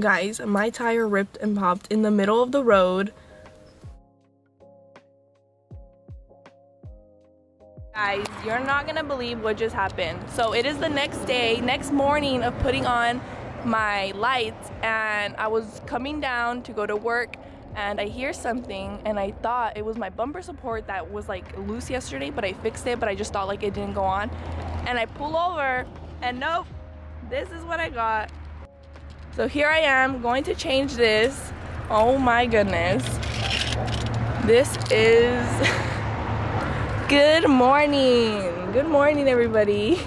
Guys, my tire ripped and popped in the middle of the road. Guys, you're not gonna believe what just happened. So it is the next day, next morning of putting on my lights and I was coming down to go to work and I hear something and I thought it was my bumper support that was like loose yesterday but I fixed it but I just thought like it didn't go on and I pull over and nope this is what I got so here I am going to change this. Oh my goodness. This is good morning. Good morning everybody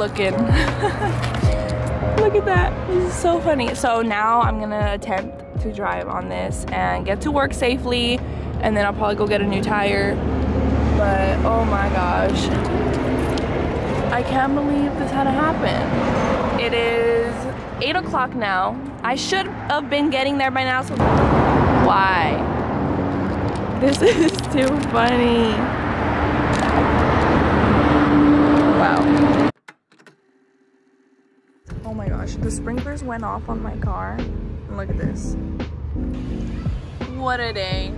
looking. Look at that. This is so funny. So now I'm gonna attempt to drive on this and get to work safely and then I'll probably go get a new tire. But oh my gosh. I can't believe this had to happen. It is 8 o'clock now. I should have been getting there by now, so why? This is too funny. Wow. Oh my gosh, the sprinklers went off on my car. And look at this. What a day.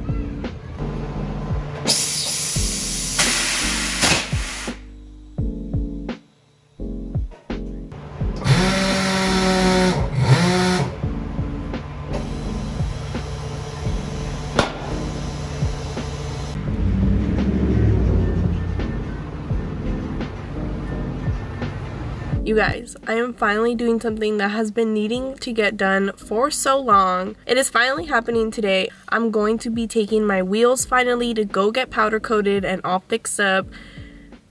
You guys, I am finally doing something that has been needing to get done for so long. It is finally happening today. I'm going to be taking my wheels finally to go get powder coated and all fixed up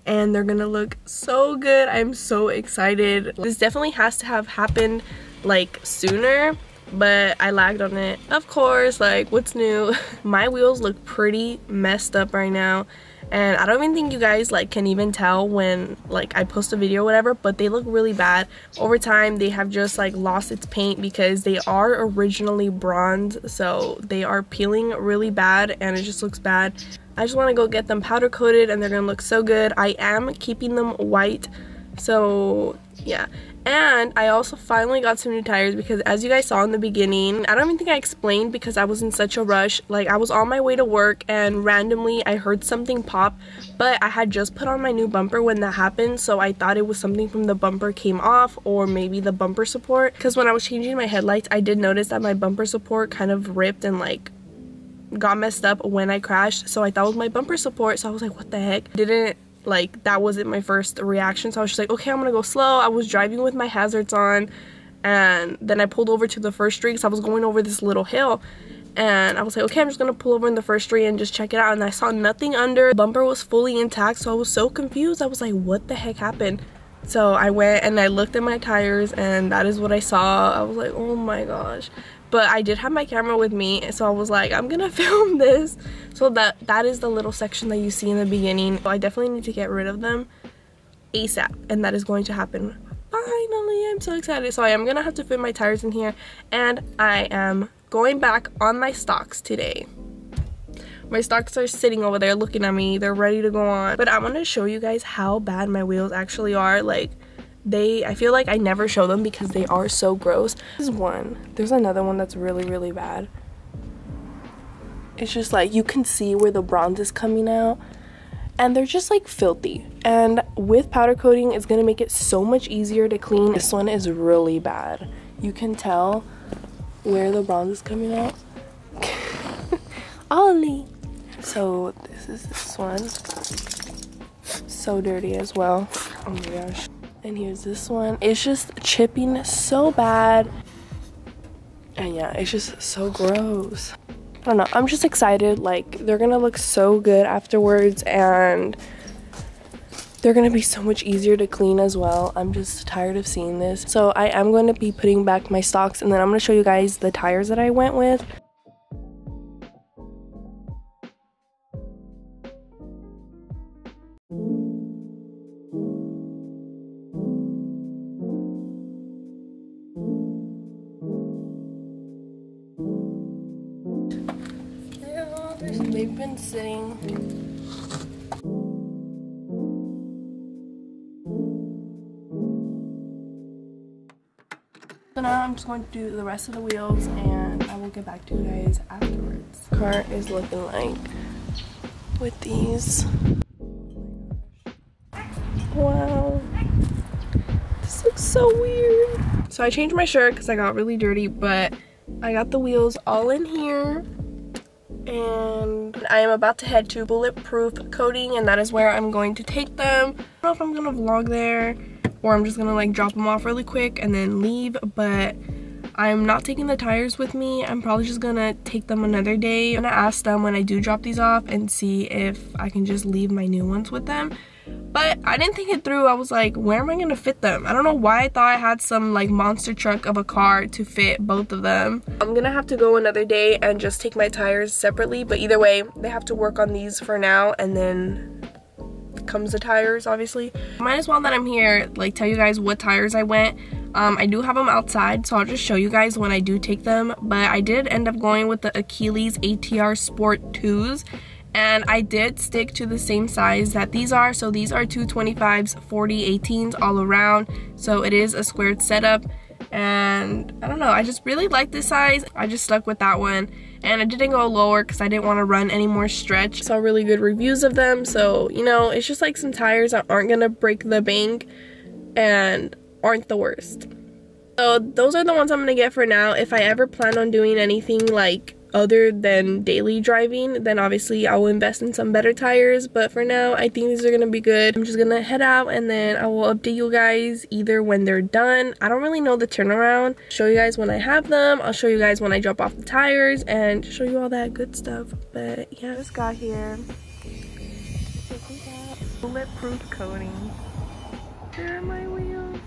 and they're gonna look so good. I'm so excited. This definitely has to have happened like sooner but I lagged on it. Of course, like what's new? My wheels look pretty messed up right now and I don't even think you guys like can even tell when like I post a video or whatever but they look really bad. Over time they have just like lost its paint because they are originally bronze so they are peeling really bad and it just looks bad. I just want to go get them powder coated and they're gonna look so good. I am keeping them white so yeah and I also finally got some new tires because as you guys saw in the beginning, I don't even think I explained because I was in such a rush. Like I was on my way to work and randomly I heard something pop, but I had just put on my new bumper when that happened. So I thought it was something from the bumper came off or maybe the bumper support. Because when I was changing my headlights, I did notice that my bumper support kind of ripped and like got messed up when I crashed. So I thought it was my bumper support. So I was like, what the heck? Didn't like that wasn't my first reaction. So i was just like okay i'm gonna go slow. I was driving with my hazards on and then i pulled over to the first street because i was going over this little hill. And i was like okay i'm just gonna pull over in the first street and just check it out. And i saw nothing under. The bumper was fully intact so i was so confused. I was like what the heck happened? So i went and i looked at my tires and that is what i saw. I was like oh my gosh but I did have my camera with me so I was like I'm gonna film this. So that that is the little section that you see in the beginning. I definitely need to get rid of them ASAP and that is going to happen. Finally i'm so excited. So i am gonna have to fit my tires in here and i am going back on my stocks today. My stocks are sitting over there looking at me. They're ready to go on. But i want to show you guys how bad my wheels actually are. Like they i feel like i never show them because they are so gross. This is one. There's another one that's really really bad. It's just like you can see where the bronze is coming out and they're just like filthy. And with powder coating it's gonna make it so much easier to clean. This one is really bad. You can tell where the bronze is coming out. Ollie so this is this one. So dirty as well. Oh my gosh and here's this one it's just chipping so bad and yeah it's just so gross I don't know. I'm just excited. Like, they're gonna look so good afterwards, and they're gonna be so much easier to clean as well. I'm just tired of seeing this. So, I am going to be putting back my socks. and then I'm gonna show you guys the tires that I went with. So now I'm just going to do the rest of the wheels and I will get back to you guys afterwards. Car is looking like with these. Wow. This looks so weird. So I changed my shirt because I got really dirty, but I got the wheels all in here and I am about to head to Bulletproof Coating and that is where I'm going to take them. I don't know if I'm gonna vlog there or I'm just gonna like drop them off really quick and then leave but I'm not taking the tires with me. I'm probably just gonna take them another day. I'm gonna ask them when I do drop these off and see if I can just leave my new ones with them but I didn't think it through. I was like, where am I gonna fit them? I don't know why I thought I had some like monster truck of a car to fit both of them. I'm gonna have to go another day and just take my tires separately, but either way, they have to work on these for now and then comes the tires obviously. Might as well that I'm here like tell you guys what tires I went. Um, I do have them outside so I'll just show you guys when I do take them. But I did end up going with the Achilles ATR Sport 2s and I did stick to the same size that these are. So these are 225s 40 18s all around. So it is a squared setup and I don't know I just really like this size. I just stuck with that one and I didn't go lower because I didn't want to run any more stretch. Saw really good reviews of them so you know it's just like some tires that aren't gonna break the bank and aren't the worst. So those are the ones I'm gonna get for now if I ever plan on doing anything like other than daily driving, then obviously I will invest in some better tires. But for now, I think these are going to be good. I'm just going to head out and then I will update you guys either when they're done. I don't really know the turnaround. Show you guys when I have them. I'll show you guys when I drop off the tires and show you all that good stuff. But yeah, just got here. Bulletproof coating. Here are my wheels.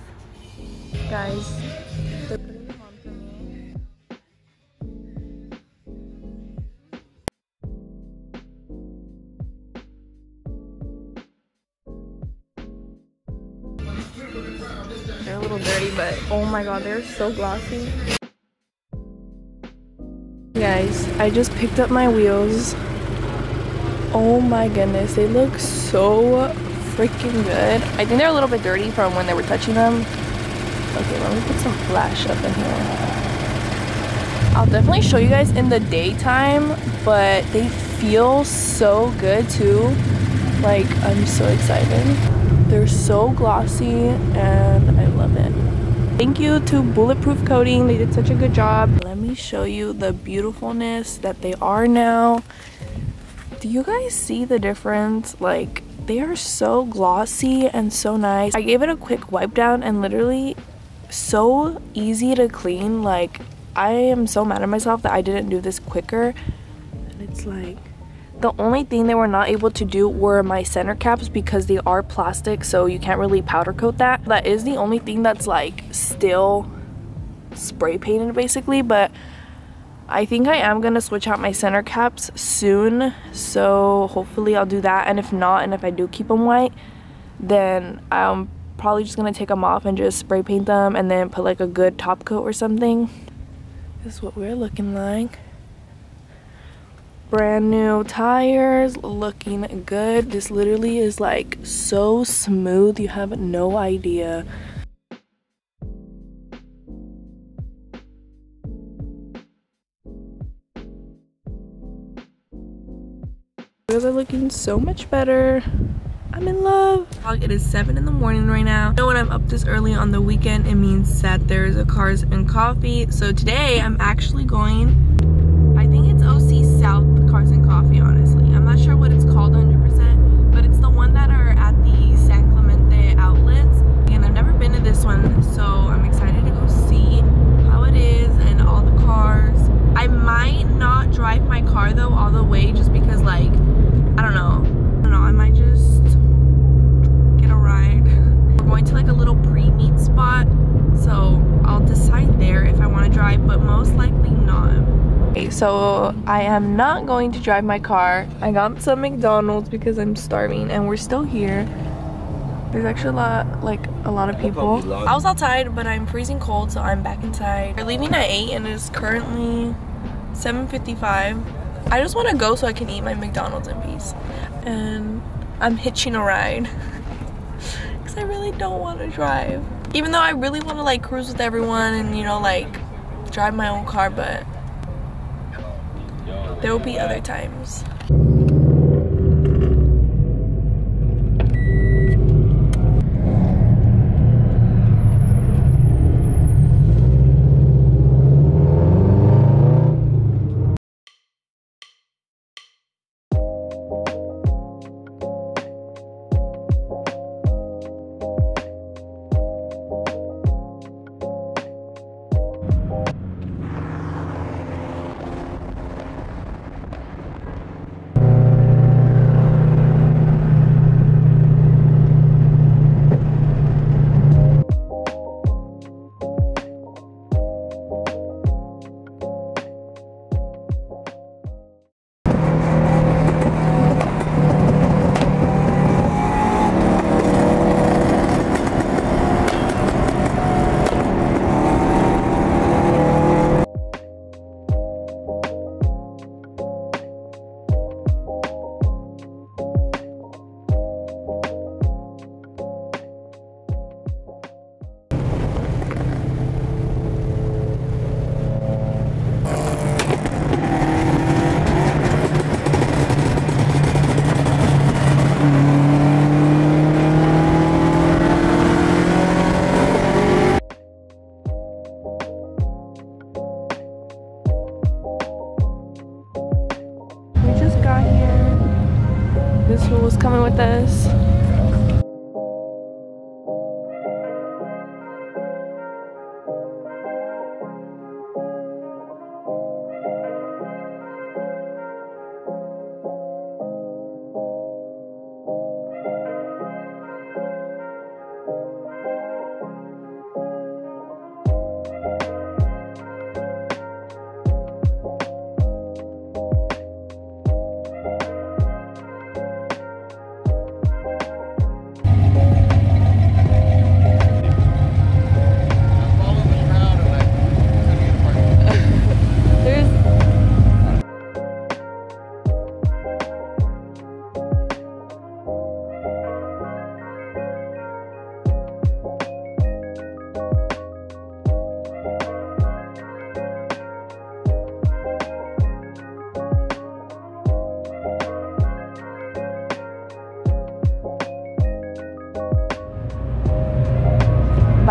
Guys, my god, they're so glossy. Guys, I just picked up my wheels. Oh my goodness, they look so freaking good. I think they're a little bit dirty from when they were touching them. Okay, let me put some flash up in here. I'll definitely show you guys in the daytime, but they feel so good too. Like, I'm so excited. They're so glossy and I love it. Thank you to Bulletproof Coating. They did such a good job. Let me show you the beautifulness that they are now. Do you guys see the difference? Like, they are so glossy and so nice. I gave it a quick wipe down and literally so easy to clean. Like, I am so mad at myself that I didn't do this quicker. And it's like the only thing they were not able to do were my center caps because they are plastic so you can't really powder coat that. That is the only thing that's like still spray painted basically but I think I am going to switch out my center caps soon so hopefully I'll do that and if not and if I do keep them white then I'm probably just gonna take them off and just spray paint them and then put like a good top coat or something. This is what we're looking like. Brand new tires, looking good. This literally is like so smooth, you have no idea. are looking so much better. I'm in love. It is 7 in the morning right now. You know when I'm up this early on the weekend, it means that there's a cars and coffee. So today I'm actually going, I think it's OC South Cars and Coffee, honestly. I'm not sure what it's called 100%, but it's the one that are at the San Clemente outlets. And I've never been to this one, so I'm excited to go see how it is and all the cars. I might not drive my car though all the way just because like, I don't know. I don't know, I might just get a ride. We're going to like a little pre-meet spot, so I'll decide there if I want to drive, but most likely not. Okay, so I am not going to drive my car. I got some McDonald's because I'm starving and we're still here. There's actually a lot, like a lot of people. I was outside, but I'm freezing cold, so I'm back inside. We're leaving at 8 and it's currently 7.55. I just want to go so I can eat my McDonald's in peace. And I'm hitching a ride. Because I really don't want to drive. Even though I really want to like cruise with everyone and you know like drive my own car, but there will be other times.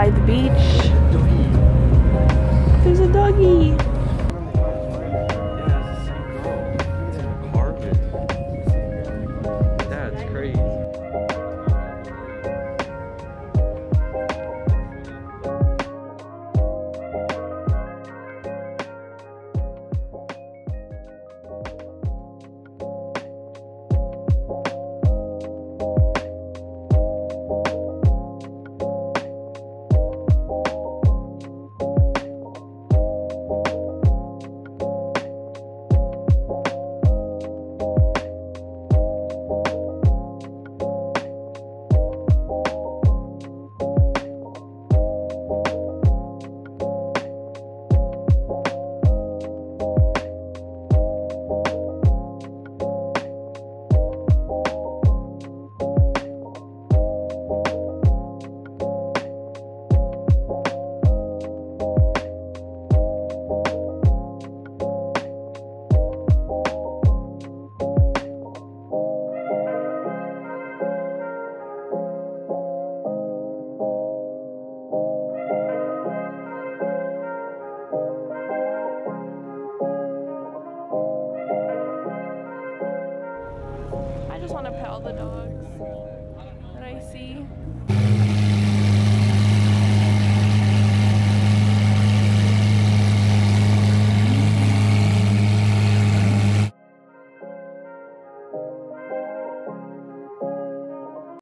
By the beach.